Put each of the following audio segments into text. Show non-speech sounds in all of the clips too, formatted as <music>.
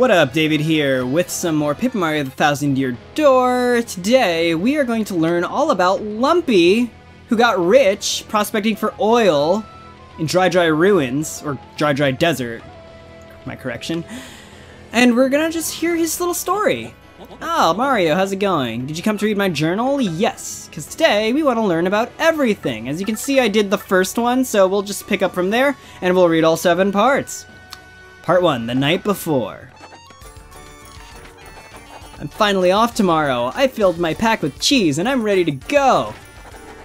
What up, David here, with some more Paper Mario The Thousand Year Door. Today, we are going to learn all about Lumpy, who got rich prospecting for oil in Dry Dry Ruins, or Dry Dry Desert, my correction. And we're gonna just hear his little story. Oh, Mario, how's it going? Did you come to read my journal? Yes, because today we want to learn about everything. As you can see, I did the first one, so we'll just pick up from there, and we'll read all seven parts. Part 1, The Night Before. I'm finally off tomorrow. I filled my pack with cheese and I'm ready to go.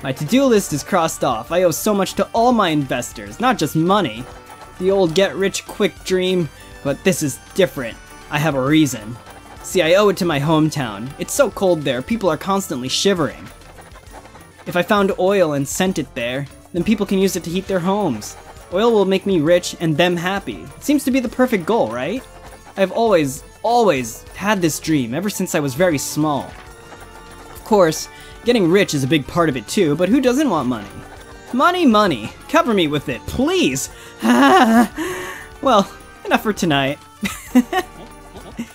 My to-do list is crossed off. I owe so much to all my investors, not just money. The old get-rich-quick dream, but this is different. I have a reason. See, I owe it to my hometown. It's so cold there, people are constantly shivering. If I found oil and sent it there, then people can use it to heat their homes. Oil will make me rich and them happy. It seems to be the perfect goal, right? I've always, always had this dream ever since I was very small. Of course, getting rich is a big part of it too, but who doesn't want money? Money, money. Cover me with it, please. <laughs> well, enough for tonight. <laughs>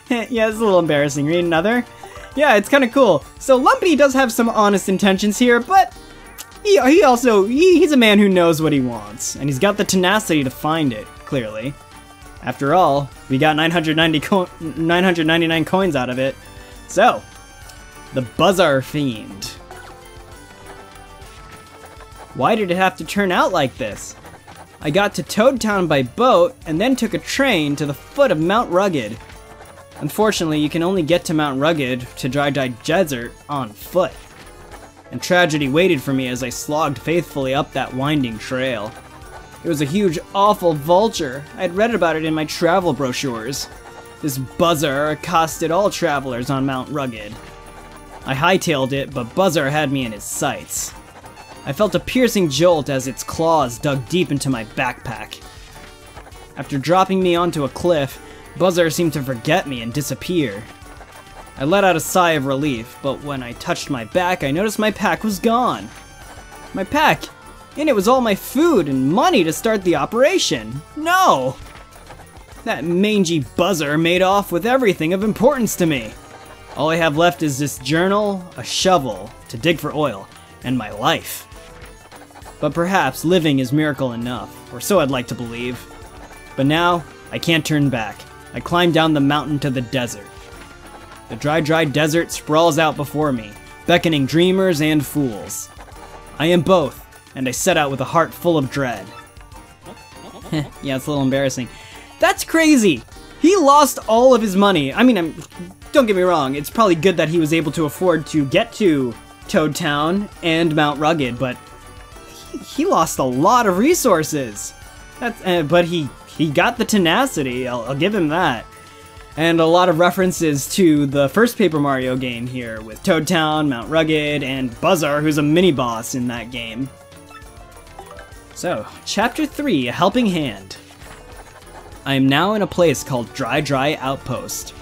yeah, it's a little embarrassing. Read another? Yeah, it's kind of cool. So Lumpy does have some honest intentions here, but he, he also, he, he's a man who knows what he wants, and he's got the tenacity to find it, clearly. After all, we got 990 co 999 coins out of it. So, the Buzzar Fiend. Why did it have to turn out like this? I got to Toad Town by boat and then took a train to the foot of Mount Rugged. Unfortunately, you can only get to Mount Rugged to Dry Dry Desert on foot. And tragedy waited for me as I slogged faithfully up that winding trail. It was a huge, awful vulture. I had read about it in my travel brochures. This Buzzar accosted all travelers on Mount Rugged. I hightailed it, but Buzzar had me in his sights. I felt a piercing jolt as its claws dug deep into my backpack. After dropping me onto a cliff, Buzzar seemed to forget me and disappear. I let out a sigh of relief, but when I touched my back, I noticed my pack was gone. My pack! And it was all my food and money to start the operation. No! That mangy Buzzar made off with everything of importance to me. All I have left is this journal, a shovel to dig for oil, and my life. But perhaps living is miracle enough, or so I'd like to believe. But now, I can't turn back. I climb down the mountain to the desert. The dry, dry desert sprawls out before me, beckoning dreamers and fools. I am both, and I set out with a heart full of dread. <laughs> yeah, it's a little embarrassing. That's crazy! He lost all of his money. I mean, I'm, don't get me wrong, it's probably good that he was able to afford to get to Toad Town and Mount Rugged, but he, he lost a lot of resources. That's, uh, but he, he got the tenacity, I'll, I'll give him that. And a lot of references to the first Paper Mario game here, with Toad Town, Mount Rugged, and Buzzar, who's a mini-boss in that game. So, Chapter 3, A Helping Hand. I am now in a place called Dry Dry Outpost.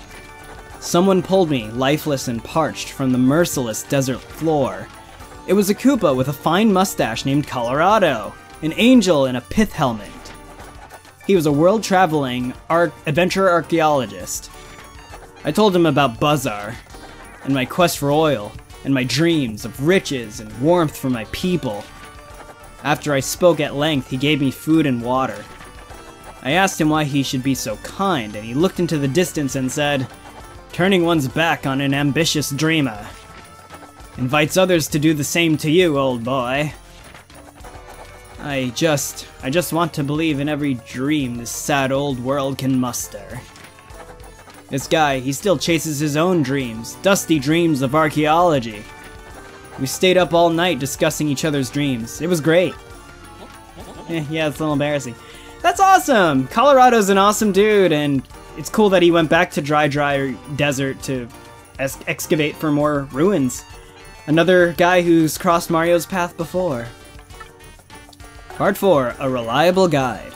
Someone pulled me, lifeless and parched, from the merciless desert floor. It was a Koopa with a fine mustache named Colorado, an angel in a pith helmet. He was a world-traveling ar adventure archaeologist. I told him about Buzzar, and my quest for oil, and my dreams of riches and warmth for my people. After I spoke at length, he gave me food and water. I asked him why he should be so kind, and he looked into the distance and said, Turning one's back on an ambitious dreamer invites others to do the same to you, old boy. I just, I just want to believe in every dream this sad old world can muster. This guy, he still chases his own dreams, dusty dreams of archaeology. We stayed up all night discussing each other's dreams. It was great. Eh, yeah, it's a little embarrassing. That's awesome! Colorado's an awesome dude, and it's cool that he went back to Dry Dry Desert to excavate for more ruins. Another guy who's crossed Mario's path before. Part 4, A Reliable Guide.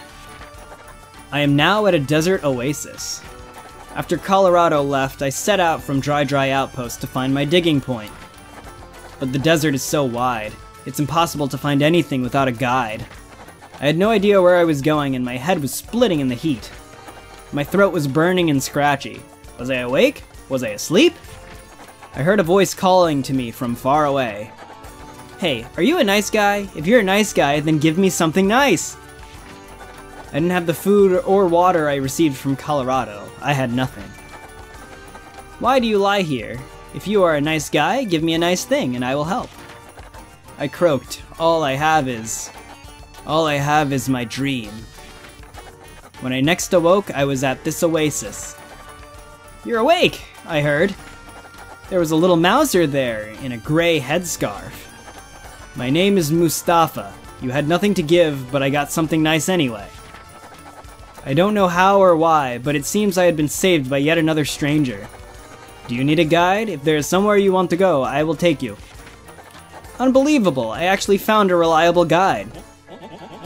I am now at a desert oasis. After Colorado left, I set out from Dry Dry Outpost to find my digging point. But the desert is so wide, it's impossible to find anything without a guide. I had no idea where I was going and my head was splitting in the heat. My throat was burning and scratchy. Was I awake? Was I asleep? I heard a voice calling to me from far away. Hey, are you a nice guy? If you're a nice guy, then give me something nice. I didn't have the food or water I received from Colorado. I had nothing. Why do you lie here? If you are a nice guy, give me a nice thing and I will help. I croaked. All I have is... All I have is my dream. When I next awoke, I was at this oasis. You're awake, I heard. There was a little Mouser there in a gray headscarf. My name is Moustafa. You had nothing to give, but I got something nice anyway. I don't know how or why, but it seems I had been saved by yet another stranger. Do you need a guide? If there is somewhere you want to go, I will take you. Unbelievable, I actually found a reliable guide.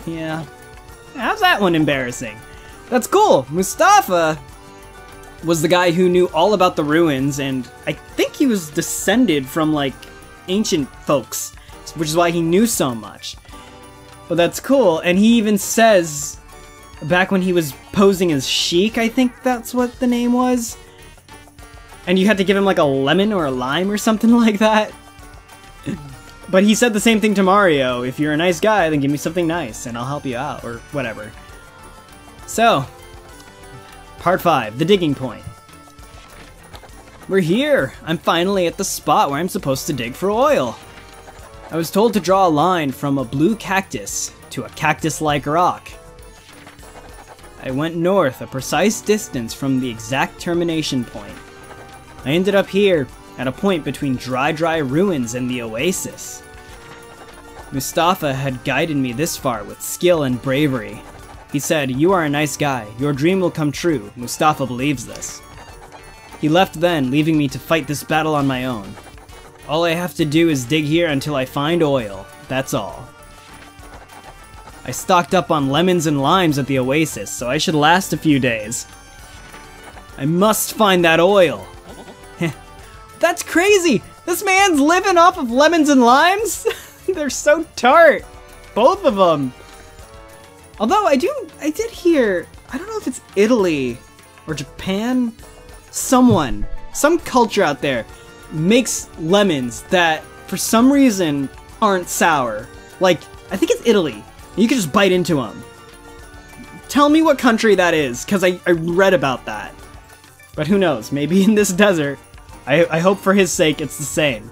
Yeah. How's that one embarrassing? That's cool! Moustafa was the guy who knew all about the ruins, and I think he was descended from, like, ancient folks, which is why he knew so much. But that's cool, and he even says, back when he was posing as Sheek, I think that's what the name was, and you had to give him like a lemon or a lime or something <laughs> like that. but he said the same thing to Mario. If you're a nice guy, then give me something nice and I'll help you out, or whatever. So, part 5, the digging point. We're here! I'm finally at the spot where I'm supposed to dig for oil. I was told to draw a line from a blue cactus to a cactus-like rock. I went north a precise distance from the exact termination point. I ended up here, at a point between Dry Dry Ruins and the Oasis. Moustafa had guided me this far with skill and bravery. He said, You are a nice guy. Your dream will come true. Moustafa believes this. He left then, leaving me to fight this battle on my own. All I have to do is dig here until I find oil. That's all. I stocked up on lemons and limes at the oasis, so I should last a few days. I must find that oil. That's crazy! This man's living off of lemons and limes? <laughs> They're so tart! Both of them! Although I do, I did hear, I don't know if it's Italy or Japan, someone, some culture out there makes lemons that for some reason aren't sour. Like, I think it's Italy. You can just bite into them. Tell me what country that is, because I, I read about that. But who knows, maybe in this desert, I, I hope for his sake it's the same.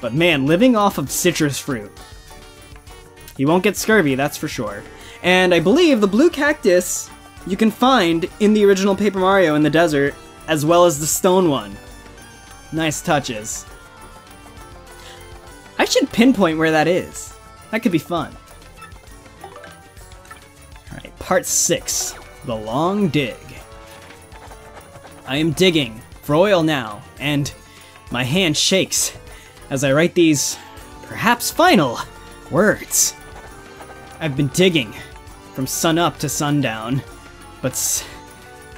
But man, living off of citrus fruit. He won't get scurvy, that's for sure. And I believe the blue cactus you can find in the original Paper Mario in the desert, as well as the stone one. Nice touches. I should pinpoint where that is. That could be fun. Alright, part 6. The Long Dig. I am digging for oil now, and my hand shakes as I write these, perhaps final, words. I've been digging from sunup to sundown, but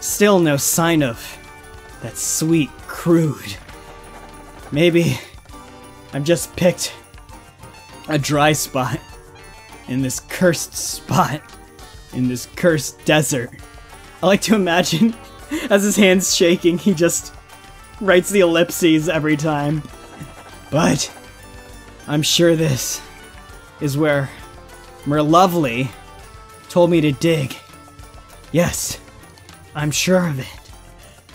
still no sign of that sweet crude. Maybe I've just picked a dry spot in this cursed spot in this cursed desert. I like to imagine <laughs> as his hand's shaking, he just writes the ellipses every time. But I'm sure this is where Merluvlee told me to dig. Yes, I'm sure of it.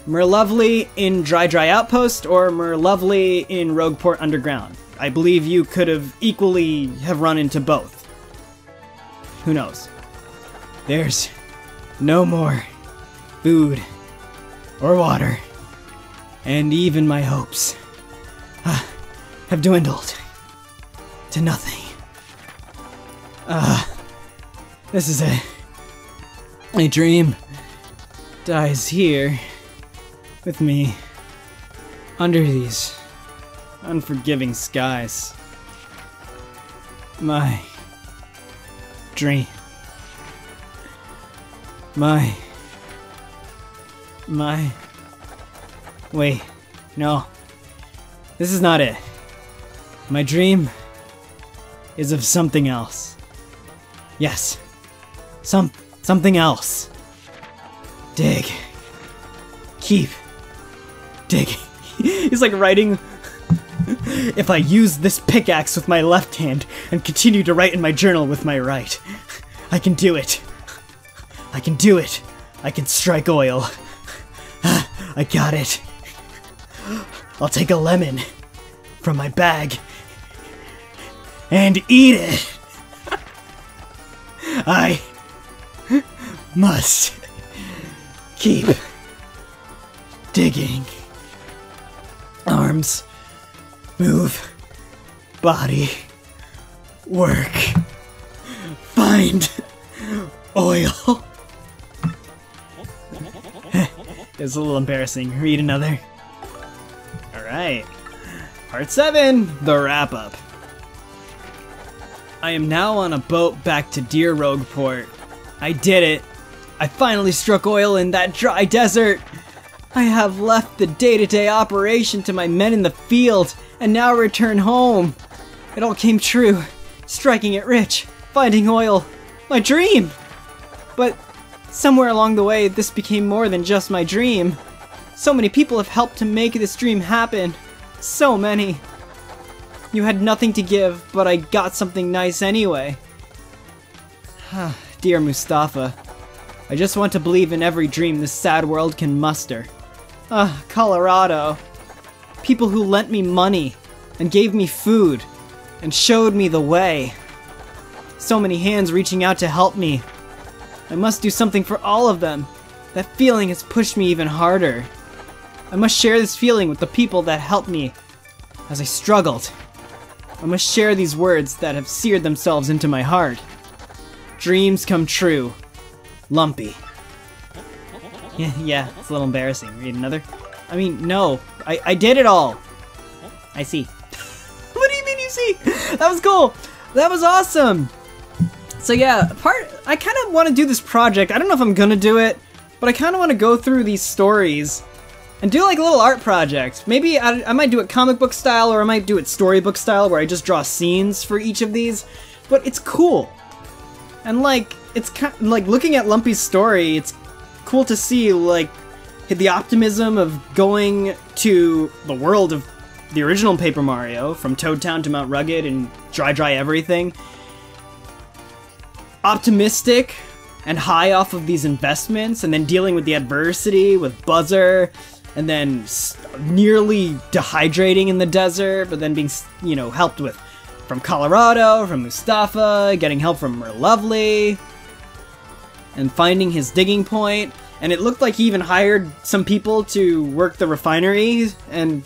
Merluvlee in Dry Dry Outpost or Merluvlee in Rogueport Underground. I believe you could have equally have run into both. Who knows? There's no more food or water and even my hopes uh, have dwindled to nothing. Uh, this is a a dream dies here with me under these unforgiving skies. My dream. My. My. Wait, no. This is not it. My dream is of something else. Yes. Some something else. Dig. Keep Dig. <laughs> He's like writing. if I use this pickaxe with my left hand and continue to write in my journal with my right, I can do it. I can do it. I can strike oil. <laughs> I got it. <gasps> I'll take a lemon from my bag and eat it. <laughs> I must keep digging. Arms, move, body, work, find oil. <laughs> it's a little embarrassing. Read another. Alright. Part 7 The Wrap Up. I am now on a boat back to Dear Rogue Port. I did it. I finally struck oil in that dry desert. I have left the day-to-day operation to my men in the field and now return home. It all came true. Striking it rich, finding oil, my dream. But somewhere along the way, this became more than just my dream. So many people have helped to make this dream happen. So many. You had nothing to give, but I got something nice anyway. <sighs> Dear Moustafa, I just want to believe in every dream this sad world can muster. Ah, Colorado. People who lent me money, and gave me food, and showed me the way. So many hands reaching out to help me. I must do something for all of them. That feeling has pushed me even harder. I must share this feeling with the people that helped me as I struggled. I must share these words that have seared themselves into my heart. Dreams come true. Lumpy. <laughs> Yeah, yeah, it's a little embarrassing. Read another? I mean, no. I, I did it all. I see. <laughs> what do you mean you see? That was cool. That was awesome. So yeah, part I kind of want to do this project. I don't know if I'm gonna do it, but I kind of want to go through these stories and do like a little art project. Maybe I, I, might do it comic book style or I might do it storybook style where I just draw scenes for each of these. But it's cool. And like, it's kind of, like looking at Lumpy's story, it's cool to see like the optimism of going to the world of the original Paper Mario, from Toad Town to Mount Rugged and Dry Dry Everything. Optimistic and high off of these investments, and then dealing with the adversity with Buzzar and then nearly dehydrating in the desert, but then being, you know, helped with from Colorado, from Moustafa, getting help from Merluvlee, and finding his digging point. And it looked like he even hired some people to work the refinery and,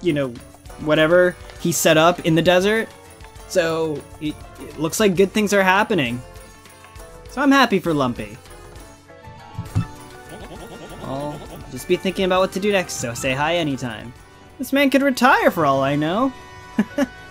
you know, whatever he set up in the desert. So it, it looks like good things are happening. So I'm happy for Lumpy. Just be thinking about what to do next, so say hi anytime. This man could retire for all I know. <laughs>